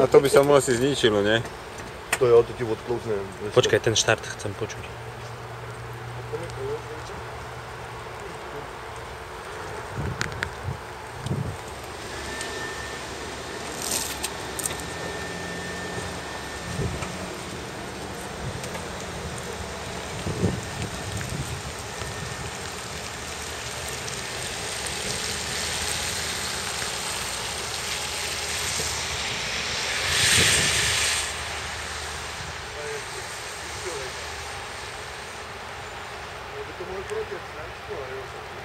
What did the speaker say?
A to by sa mu asi zničilo, ne? To je auto ti odklouzne. Počkaj, ten štart chcem počuť. Это мой бродец, знаешь что?